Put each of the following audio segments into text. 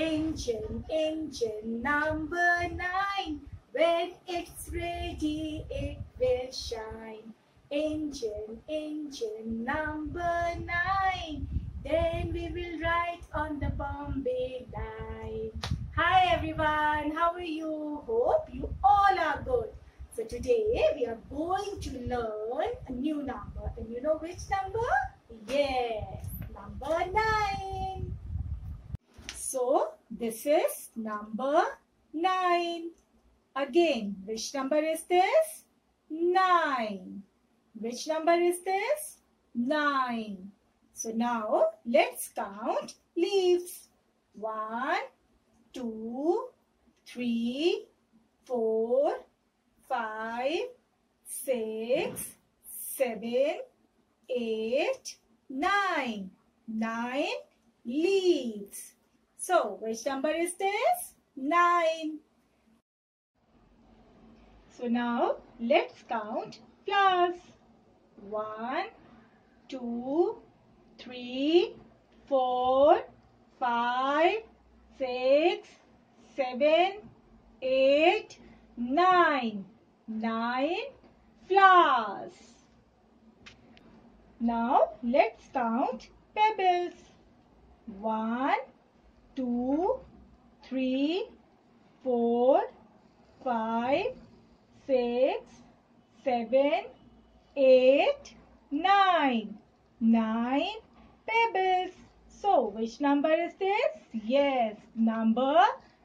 Engine, engine number nine. When it's ready, it will shine. Engine, engine number nine. Then we will ride on the Bombay line. Hi everyone, how are you? Hope you all are good. So today we are going to learn a new number. And you know which number? Yes, number 9. This is number 9. Again, which number is this? 9. Which number is this? 9. So now let's count leaves. 1, 2, 3, 4, 5, 6, 7, 8, 9. 9 leaves. So, which number is this? 9. So now, let's count flowers. 1, 2, 3, 4, 5, 6, 7, 8, 9. 9 flowers. Now let's count pebbles. 1, 2, 3, 4, 5, 6, 7, 8, 9. 9 pebbles. So which number is this? Yes, number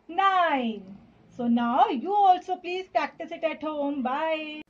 9. So now you also please practice it at home. Bye.